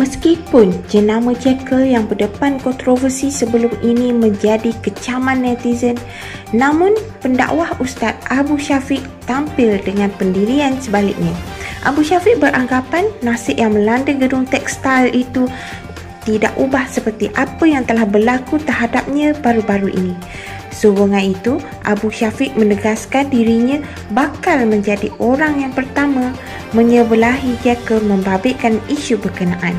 Meskipun jenama Jekyll yang berdepan kontroversi sebelum ini menjadi kecaman netizen, namun pendakwah Ustaz Abu Syafiq tampil dengan pendirian sebaliknya. Abu Syafiq beranggapan nasib yang melanda gedung tekstil itu tidak ubah seperti apa yang telah berlaku terhadapnya baru-baru ini. Sokongan itu, Abu Syafiq menegaskan dirinya bakal menjadi orang yang pertama menyebelahi Jekyll membabitkan isu berkenaan.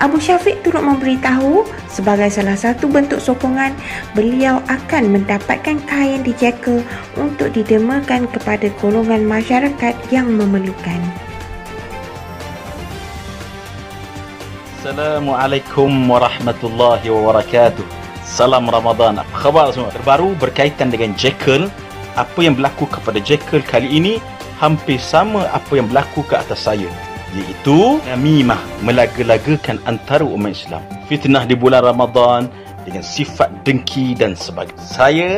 Abu Syafiq turut memberitahu sebagai salah satu bentuk sokongan beliau akan mendapatkan kain di Jekyll untuk didemakan kepada golongan masyarakat yang memerlukan. Assalamualaikum warahmatullahi wabarakatuh. Salam Ramadan. Apa khabar semua? Terbaru berkaitan dengan Jekyll. Apa yang berlaku kepada Jekyll kali ini hampir sama apa yang berlaku ke atas saya iaitu namimah melaga-lagakan antara umat Islam fitnah di bulan Ramadan dengan sifat dengki dan sebagainya saya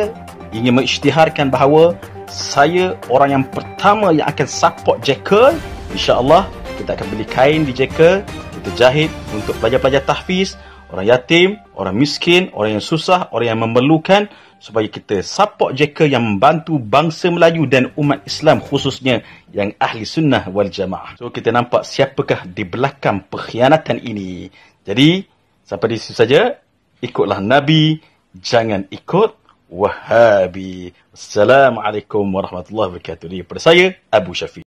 ingin mengisytiharkan bahawa saya orang yang pertama yang akan support Jekyll insyaAllah kita akan beli kain di Jekyll kita jahit untuk pelajar-pelajar tahfiz orang yatim, orang miskin, orang yang susah, orang yang memerlukan supaya kita support Jekyll yang membantu bangsa Melayu dan umat Islam khususnya yang ahli sunnah wal jamaah. So kita nampak siapakah di belakang pengkhianatan ini. Jadi sampai di situ saja. Ikutlah Nabi, jangan ikut Wahabi. Assalamualaikum warahmatullahi wabarakatuh. Daripada saya, Abu Syafiq.